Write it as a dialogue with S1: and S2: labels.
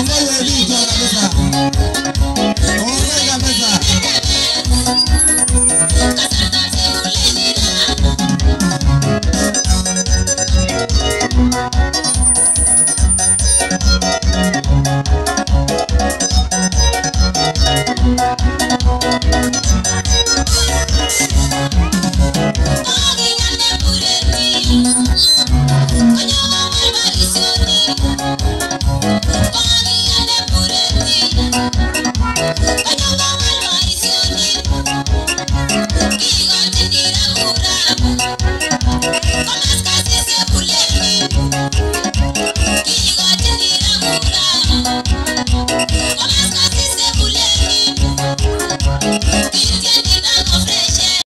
S1: àlẹ́ wo ilé ìjọba ló fà.